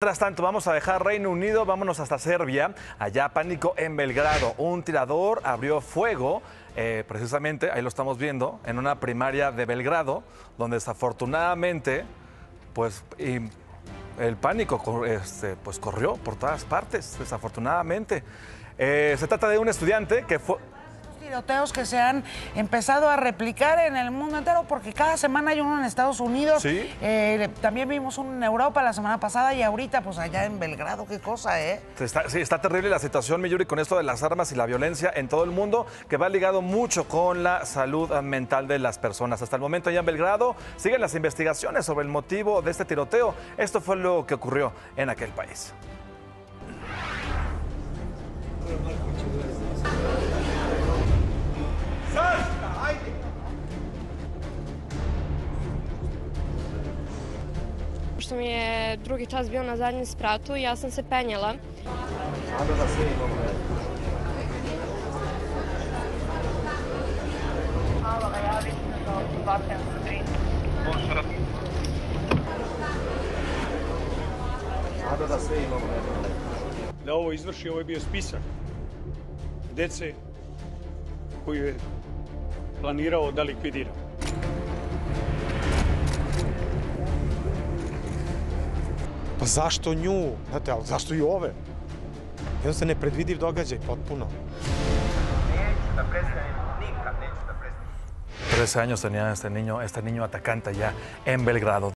Mientras tanto, vamos a dejar Reino Unido, vámonos hasta Serbia. Allá pánico en Belgrado. Un tirador abrió fuego, eh, precisamente, ahí lo estamos viendo, en una primaria de Belgrado, donde desafortunadamente, pues, el pánico este, pues, corrió por todas partes, desafortunadamente. Eh, se trata de un estudiante que fue... tiroteos que se han empezado a replicar en el mundo entero, porque cada semana hay uno en Estados Unidos. Sí. Eh, también vimos uno en Europa la semana pasada y ahorita, pues allá en Belgrado, qué cosa, ¿eh? Está, sí, está terrible la situación, Miyuri, con esto de las armas y la violencia en todo el mundo, que va ligado mucho con la salud mental de las personas. Hasta el momento, allá en Belgrado, siguen las investigaciones sobre el motivo de este tiroteo. Esto fue lo que ocurrió en aquel país. Što mi je drugi čas bio na zadnjem spratu, ja sam se penjela. da ovo izvrši, ovo je bio spisak dece koju je planirao da likvidira. Pa zašto nju? Znate, ali zašto i ove? Jednostavno nepredvidiv događaj, potpuno. 13 años tenía este niño, este niño atacante allá en Belgrado.